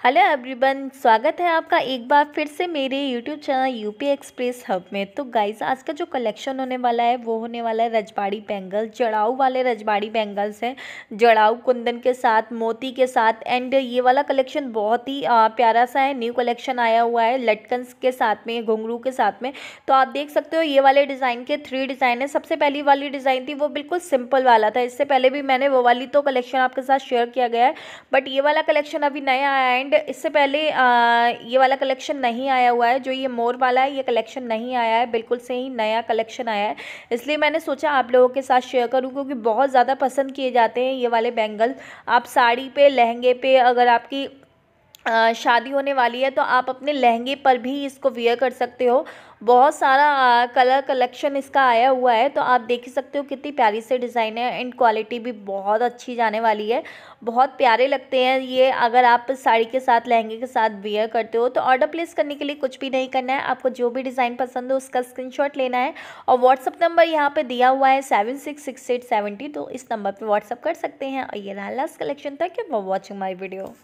Hello everyone, स्वागत है आपका एक बार फिर से मेरे YouTube channel UP express hub में। तो गाइस आज का जो कलेक्शन होने वाला है, वो होने वाला है रजबाड़ी बैंगल जड़ाऊ वाले रजबाड़ी बैंगल्स हैं। जड़ाऊ कुंदन के साथ, मोती के साथ एंड ये वाला कलेक्शन बहुत ही प्यारा सा है। न्यू कलेक्शन आया हुआ है लटकन के साथ में, घुंघरू के साथ में। तो आप देख सकते हो, ये वाले डिज़ाइन के थ्री डिज़ाइन है। सबसे पहली वाली डिज़ाइन थी, वो बिल्कुल सिंपल वाला था। इससे पहले भी मैंने वो वाली तो कलेक्शन आपके साथ शेयर किया गया है। बट ये वाला कलेक्शन अभी नया आया एंड एंड इससे पहले आ, ये वाला कलेक्शन नहीं आया हुआ है। जो ये मोर वाला है ये कलेक्शन नहीं आया है। बिल्कुल से ही नया कलेक्शन आया है। इसलिए मैंने सोचा आप लोगों के साथ शेयर करूँ क्योंकि बहुत ज़्यादा पसंद किए जाते हैं ये वाले बैंगल आप साड़ी पे लहंगे पे अगर आपकी शादी होने वाली है तो आप अपने लहंगे पर भी इसको वियर कर सकते हो। बहुत सारा कलर कलेक्शन इसका आया हुआ है तो आप देख सकते हो कितनी प्यारी से डिज़ाइन है एंड क्वालिटी भी बहुत अच्छी जाने वाली है। बहुत प्यारे लगते हैं ये, अगर आप साड़ी के साथ, लहंगे के साथ वियर करते हो तो ऑर्डर प्लेस करने के लिए कुछ भी नहीं करना है। आपको जो भी डिज़ाइन पसंद हो, उसका स्क्रीन लेना है और व्हाट्सअप नंबर यहाँ पर दिया हुआ है seven six six eight seventy तो इस नंबर पर व्हाट्सअप कर सकते हैं और ये रहा लास्ट कलेक्शन था कि वॉचिंग माई वीडियो